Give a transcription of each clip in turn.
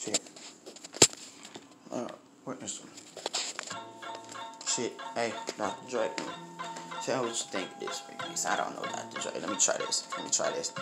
Shit. Uh, what is Shit. Hey, Dr. Dre. Tell what you think of this remix. I don't know Dr. Dre. Let me try this. Let me try this.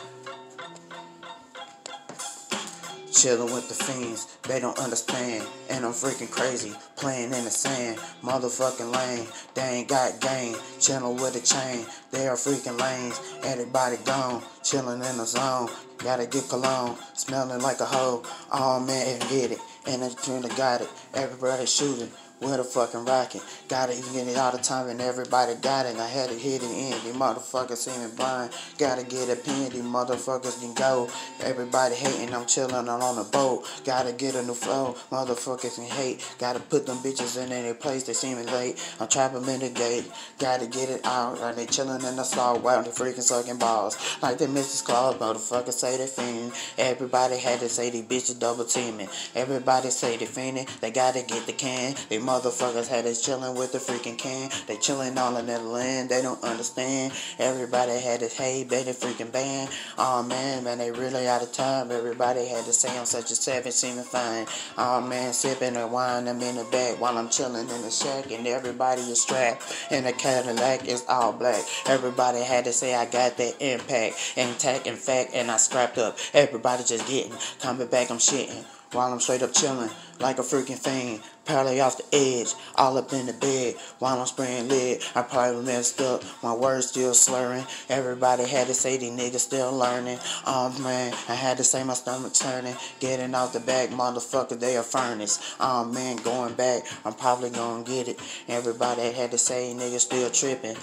Chillin' with the fiends, they don't understand. And I'm freaking crazy, playing in the sand. Motherfucking lane, they ain't got game. Chillin' with a chain, they are freaking lanes. Everybody gone, chillin' in the zone. Gotta get cologne, smelling like a hoe. Oh man, get it, and I kinda got it. Everybody shooting with a fucking rocket. Got it, get it all the time, and everybody got it. I had to hit it in. These motherfuckers see me blind. Gotta get a pin. These motherfuckers can go. Everybody hating, I'm chilling on the boat. Gotta get a new flow. Motherfuckers can hate. Gotta put them bitches in any place. They see me late. I'm trapping in the gate. Gotta get it out. Like they chilling in the stall while they freaking sucking balls. Like they Mrs. Claus. Motherfuckers say they fiend. Everybody had to say these bitches double teaming. Everybody say they fiending. They gotta get the can. They motherfuckers had us chilling with the freaking can. They chillin' all in that land, they don't understand. Everybody had this hey baby freaking band. Oh man, man, they really out of time. Everybody had to say I'm such a savage, seeming fine. Oh man, sippin' and wine, I'm in the back while I'm chillin' in the shack, and everybody is strapped. And the Cadillac is all black. Everybody had to say I got that impact, intact, in fact, and I scrapped up. Everybody just getting coming back, I'm shitting while I'm straight up chilling like a freaking fiend. Probably off the edge, all up in the bed while I'm spraying lead. I probably messed up, my words still slurring. Everybody had to say these niggas still learning. Oh man, I had to say my stomach turning. Getting out the back, motherfucker, they a furnace. Oh man, going back, I'm probably gonna get it. Everybody had to say niggas still tripping,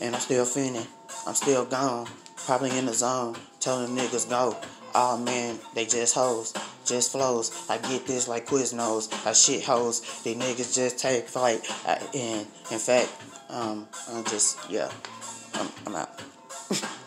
and I'm still feeling. I'm still gone, probably in the zone, telling niggas go. Oh man, they just hoes, just flows. I get this like Quiznos, I shit hoes. These niggas just take flight. I, and in fact, um, I'm just yeah, I'm, I'm out.